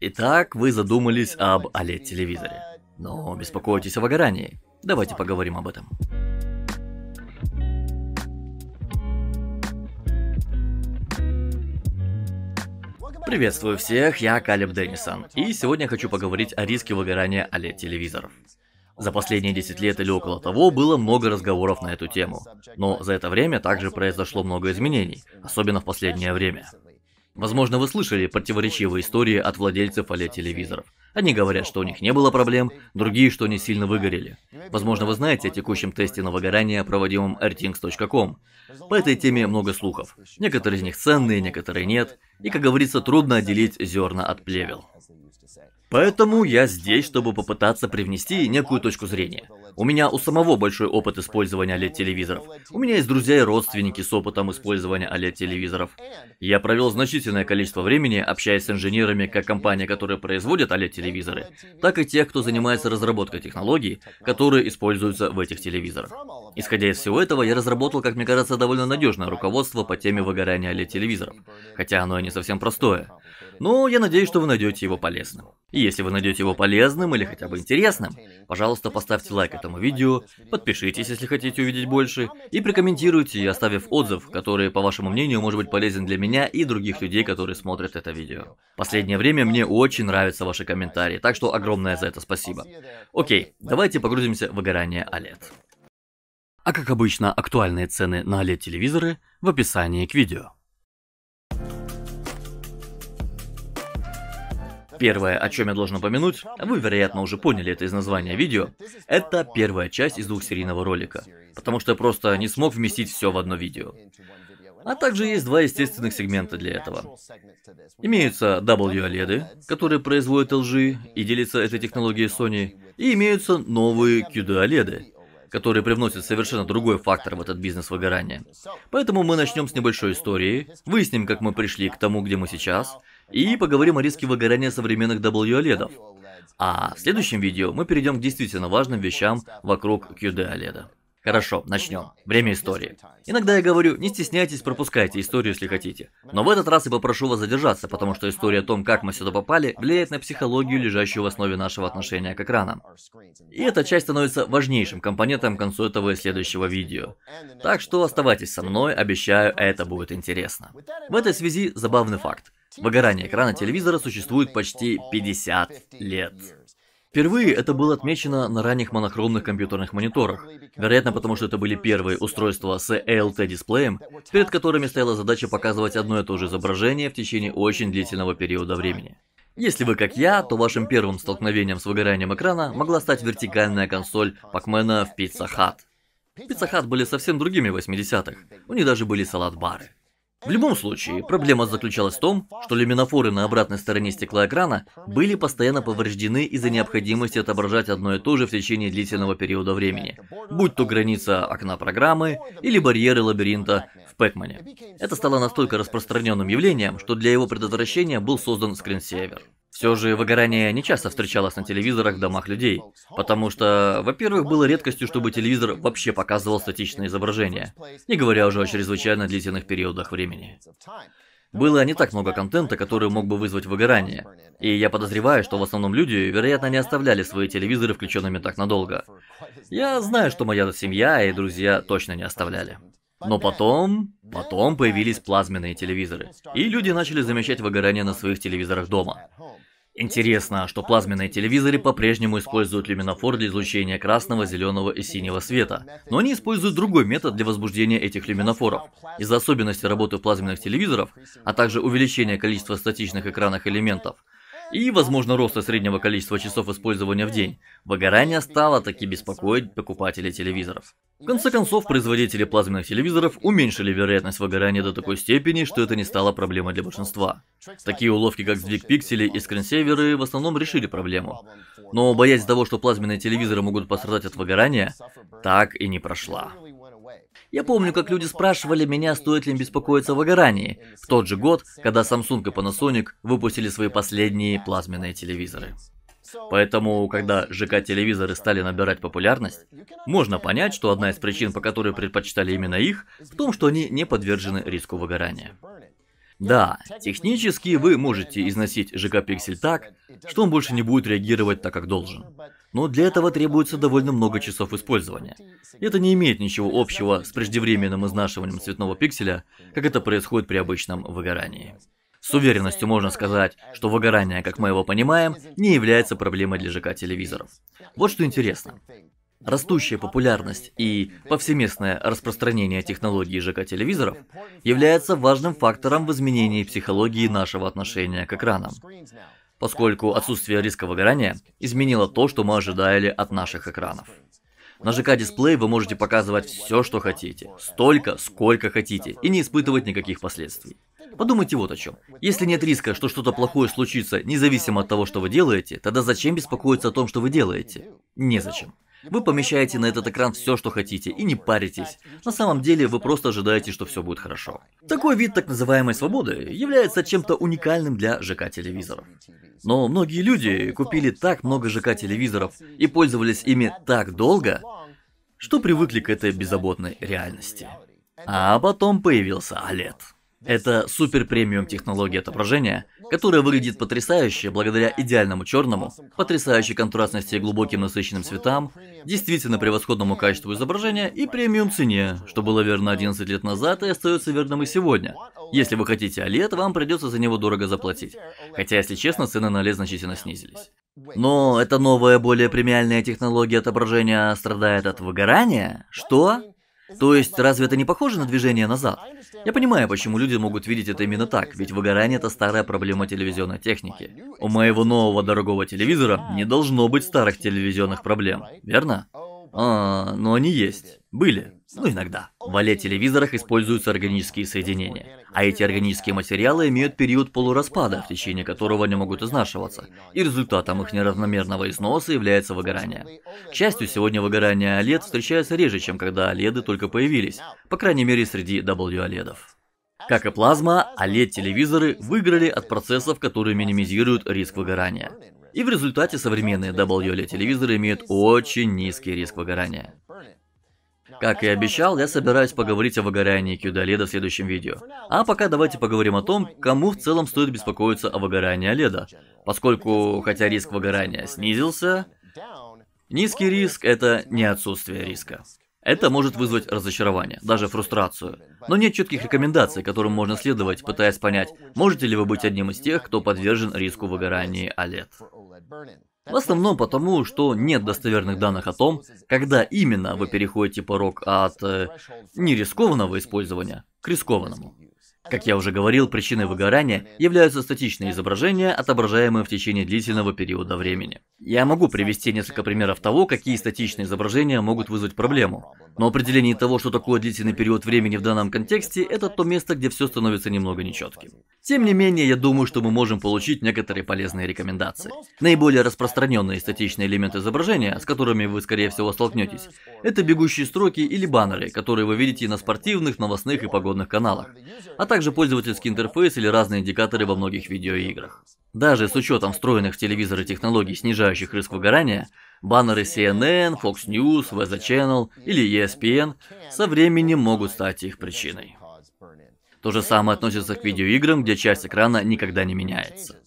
Итак, вы задумались об OLED-телевизоре. Но беспокойтесь о выгорании. Давайте поговорим об этом. Приветствую всех, я Калеб Деннисон, и сегодня хочу поговорить о риске выгорания OLED-телевизоров. За последние 10 лет или около того было много разговоров на эту тему, но за это время также произошло много изменений, особенно в последнее время. Возможно, вы слышали противоречивые истории от владельцев OLED-телевизоров. Одни говорят, что у них не было проблем, другие, что они сильно выгорели. Возможно, вы знаете о текущем тесте на выгорание, проводимом rtings.com. По этой теме много слухов. Некоторые из них ценные, некоторые нет. И, как говорится, трудно отделить зерна от плевел. Поэтому я здесь, чтобы попытаться привнести некую точку зрения. У меня у самого большой опыт использования OLED-телевизоров. У меня есть друзья и родственники с опытом использования OLED-телевизоров. Я провел значительное количество времени, общаясь с инженерами как компании, которые производят OLED-телевизоры, так и тех, кто занимается разработкой технологий, которые используются в этих телевизорах. Исходя из всего этого, я разработал, как мне кажется, довольно надежное руководство по теме выгорания OLED-телевизоров, хотя оно и не совсем простое. Но я надеюсь, что вы найдете его полезным. И если вы найдете его полезным или хотя бы интересным, пожалуйста, поставьте лайк этому видео, подпишитесь, если хотите увидеть больше, и прокомментируйте, оставив отзыв, который, по вашему мнению, может быть полезен для меня и других людей, которые смотрят это видео. Последнее время мне очень нравятся ваши комментарии, так что огромное за это спасибо. Окей, давайте погрузимся в выгорание OLED. А как обычно, актуальные цены на OLED-телевизоры в описании к видео. Первое, о чем я должен упомянуть, вы, вероятно, уже поняли это из названия видео, это первая часть из двухсерийного ролика, потому что я просто не смог вместить все в одно видео. А также есть два естественных сегмента для этого. Имеются WLED, которые производят LG и делятся этой технологией Sony, и имеются новые QD-OLED, которые привносят совершенно другой фактор в этот бизнес выгорания. Поэтому мы начнем с небольшой истории, выясним, как мы пришли к тому, где мы сейчас, и поговорим о риске выгорания современных WLED. А в следующем видео мы перейдем к действительно важным вещам вокруг QD OLED. Хорошо, начнем. Время истории. Иногда я говорю, не стесняйтесь, пропускайте историю, если хотите. Но в этот раз я попрошу вас задержаться, потому что история о том, как мы сюда попали, влияет на психологию, лежащую в основе нашего отношения к экранам. И эта часть становится важнейшим компонентом к концу этого и следующего видео. Так что оставайтесь со мной, обещаю, это будет интересно. В этой связи забавный факт. Выгорание экрана телевизора существует почти 50 лет. Впервые это было отмечено на ранних монохромных компьютерных мониторах, вероятно потому что это были первые устройства с ALT-дисплеем, перед которыми стояла задача показывать одно и то же изображение в течение очень длительного периода времени. Если вы как я, то вашим первым столкновением с выгоранием экрана могла стать вертикальная консоль Пакмена в Pizza Hut. Pizza Hut были совсем другими в 80-х, у них даже были салат-бары. В любом случае, проблема заключалась в том, что люминофоры на обратной стороне стекла экрана были постоянно повреждены из-за необходимости отображать одно и то же в течение длительного периода времени, будь то граница окна программы или барьеры лабиринта в Пэкмане. Это стало настолько распространенным явлением, что для его предотвращения был создан скринсейвер. Все же выгорание не часто встречалось на телевизорах в домах людей, потому что, во-первых, было редкостью, чтобы телевизор вообще показывал статичное изображение, не говоря уже о чрезвычайно длительных периодах времени. Было не так много контента, который мог бы вызвать выгорание, и я подозреваю, что в основном люди, вероятно, не оставляли свои телевизоры включенными так надолго. Я знаю, что моя семья и друзья точно не оставляли. Но потом, потом появились плазменные телевизоры, и люди начали замечать выгорание на своих телевизорах дома. Интересно, что плазменные телевизоры по-прежнему используют люминофор для излучения красного, зеленого и синего света, но они используют другой метод для возбуждения этих люминофоров. Из-за особенностей работы плазменных телевизоров, а также увеличения количества статичных экранных элементов, и, возможно, роста среднего количества часов использования в день, выгорание стало таки беспокоить покупателей телевизоров. В конце концов, производители плазменных телевизоров уменьшили вероятность выгорания до такой степени, что это не стало проблемой для большинства. Такие уловки, как сдвиг пикселей и скринсейверы, в основном решили проблему. Но боязнь того, что плазменные телевизоры могут пострадать от выгорания, так и не прошла. Я помню, как люди спрашивали меня, стоит ли им беспокоиться о выгорании, в тот же год, когда Samsung и Panasonic выпустили свои последние плазменные телевизоры. Поэтому, когда ЖК-телевизоры стали набирать популярность, можно понять, что одна из причин, по которой предпочитали именно их, в том, что они не подвержены риску выгорания. Да, технически вы можете износить ЖК-пиксель так, что он больше не будет реагировать так, как должен. Но для этого требуется довольно много часов использования. Это не имеет ничего общего с преждевременным изнашиванием цветного пикселя, как это происходит при обычном выгорании. С уверенностью можно сказать, что выгорание, как мы его понимаем, не является проблемой для ЖК-телевизоров. Вот что интересно. Растущая популярность и повсеместное распространение технологий ЖК-телевизоров является важным фактором в изменении психологии нашего отношения к экранам, поскольку отсутствие риска выгорания изменило то, что мы ожидали от наших экранов. На ЖК-дисплее вы можете показывать все, что хотите, столько, сколько хотите, и не испытывать никаких последствий. Подумайте вот о чем. Если нет риска, что что-то плохое случится, независимо от того, что вы делаете, тогда зачем беспокоиться о том, что вы делаете? Незачем. Вы помещаете на этот экран все, что хотите, и не паритесь. На самом деле, вы просто ожидаете, что все будет хорошо. Такой вид так называемой свободы является чем-то уникальным для ЖК-телевизоров. Но многие люди купили так много ЖК-телевизоров и пользовались ими так долго, что привыкли к этой беззаботной реальности. А потом появился OLED. Это супер премиум технология отображения, которая выглядит потрясающе благодаря идеальному черному, потрясающей контрастности и глубоким насыщенным цветам, действительно превосходному качеству изображения и премиум цене, что было верно 11 лет назад и остается верным и сегодня. Если вы хотите OLED, вам придется за него дорого заплатить. Хотя, если честно, цены на OLED значительно снизились. Но эта новая, более премиальная технология отображения страдает от выгорания? Что? То есть, разве это не похоже на движение назад? Я понимаю, почему люди могут видеть это именно так, ведь выгорание это старая проблема телевизионной техники. У моего нового дорогого телевизора не должно быть старых телевизионных проблем, верно? А, но они есть. Были. Ну, иногда. В OLED-телевизорах используются органические соединения. А эти органические материалы имеют период полураспада, в течение которого они могут изнашиваться. И результатом их неравномерного износа является выгорание. К счастью, сегодня выгорание OLED встречается реже, чем когда OLED только появились. По крайней мере, среди W-OLED. Как и плазма, OLED-телевизоры выиграли от процессов, которые минимизируют риск выгорания. И в результате современные WLED-телевизоры имеют очень низкий риск выгорания. Как и обещал, я собираюсь поговорить о выгорании QD-OLED в следующем видео. А пока давайте поговорим о том, кому в целом стоит беспокоиться о выгорании OLED. Поскольку, хотя риск выгорания снизился, низкий риск – это не отсутствие риска. Это может вызвать разочарование, даже фрустрацию. Но нет четких рекомендаций, которым можно следовать, пытаясь понять, можете ли вы быть одним из тех, кто подвержен риску выгорания OLED. В основном потому, что нет достоверных данных о том, когда именно вы переходите порог от э, нерискованного использования к рискованному. Как я уже говорил, причиной выгорания являются статичные изображения, отображаемые в течение длительного периода времени. Я могу привести несколько примеров того, какие статичные изображения могут вызвать проблему. Но определение того, что такое длительный период времени в данном контексте, это то место, где все становится немного нечетким. Тем не менее, я думаю, что мы можем получить некоторые полезные рекомендации. Наиболее распространенные статичные элементы изображения, с которыми вы, скорее всего, столкнетесь, это бегущие строки или баннеры, которые вы видите на спортивных, новостных и погодных каналах, а также пользовательский интерфейс или разные индикаторы во многих видеоиграх. Даже с учетом встроенных в телевизоры технологий, снижающих риск выгорания, баннеры CNN, Fox News, Weather Channel или ESPN со временем могут стать их причиной. То же самое относится к видеоиграм, где часть экрана никогда не меняется.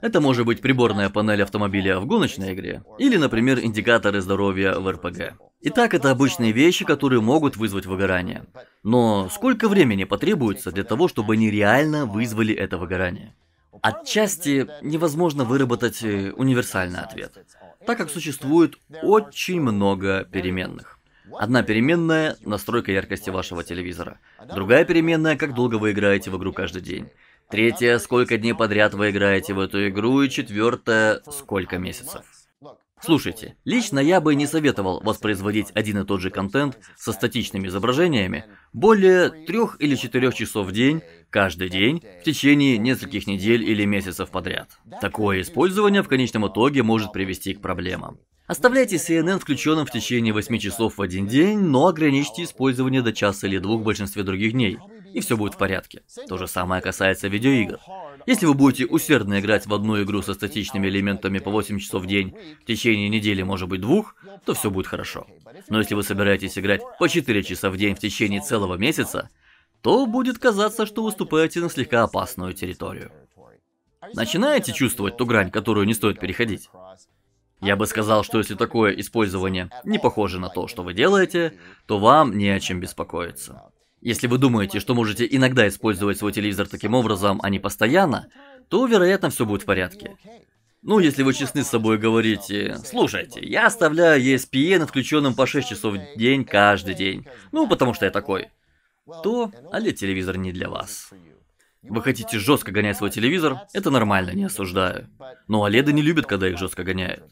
Это может быть приборная панель автомобиля в гоночной игре, или, например, индикаторы здоровья в РПГ. Итак, это обычные вещи, которые могут вызвать выгорание. Но сколько времени потребуется для того, чтобы они реально вызвали это выгорание? Отчасти невозможно выработать э, универсальный ответ, так как существует очень много переменных. Одна переменная – настройка яркости вашего телевизора. Другая переменная – как долго вы играете в игру каждый день. Третья – сколько дней подряд вы играете в эту игру. И четвертая – сколько месяцев. Слушайте, лично я бы не советовал воспроизводить один и тот же контент со статичными изображениями более трех или четырех часов в день, каждый день, в течение нескольких недель или месяцев подряд. Такое использование в конечном итоге может привести к проблемам. Оставляйте CNN включенным в течение 8 часов в один день, но ограничьте использование до часа или двух в большинстве других дней, и все будет в порядке. То же самое касается видеоигр. Если вы будете усердно играть в одну игру со статичными элементами по 8 часов в день в течение недели, может быть двух, то все будет хорошо. Но если вы собираетесь играть по 4 часа в день в течение целого месяца, то будет казаться, что выступаете на слегка опасную территорию. Начинаете чувствовать ту грань, которую не стоит переходить? Я бы сказал, что если такое использование не похоже на то, что вы делаете, то вам не о чем беспокоиться. Если вы думаете, что можете иногда использовать свой телевизор таким образом, а не постоянно, то, вероятно, все будет в порядке. Ну, если вы честны с собой говорите, слушайте, я оставляю ESPN отключенным по 6 часов в день каждый день, ну, потому что я такой, то OLED-телевизор не для вас. Вы хотите жестко гонять свой телевизор? Это нормально, не осуждаю. Но OLED не любят, когда их жестко гоняют.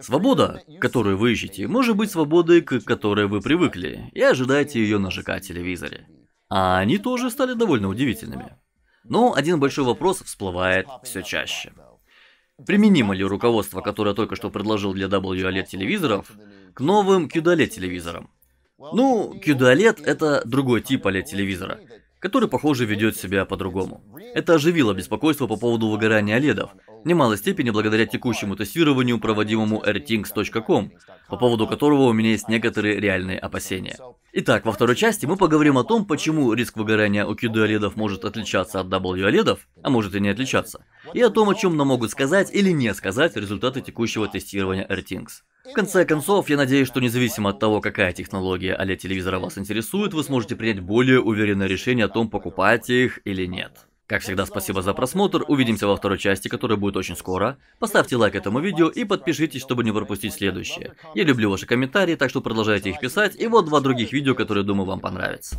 Свобода, которую вы ищете, может быть свободой, к которой вы привыкли, и ожидаете ее на ЖК-телевизоре. А они тоже стали довольно удивительными. Но один большой вопрос всплывает все чаще. Применимо ли руководство, которое только что предложил для WOLED телевизоров, к новым QD-OLED телевизорам? Ну, QD-OLED это другой тип OLED телевизора, который, похоже, ведет себя по-другому. Это оживило беспокойство по поводу выгорания OLED, в немалой степени благодаря текущему тестированию, проводимому rthings.com, по поводу которого у меня есть некоторые реальные опасения. Итак, во второй части мы поговорим о том, почему риск выгорания у QD OLED может отличаться от W OLED, а может и не отличаться, и о том, о чем нам могут сказать или не сказать результаты текущего тестирования rthings. В конце концов, я надеюсь, что независимо от того, какая технология OLED-телевизора вас интересует, вы сможете принять более уверенное решение о том, покупать их или нет. Как всегда, спасибо за просмотр, увидимся во второй части, которая будет очень скоро. Поставьте лайк этому видео и подпишитесь, чтобы не пропустить следующее. Я люблю ваши комментарии, так что продолжайте их писать, и вот два других видео, которые, думаю, вам понравятся.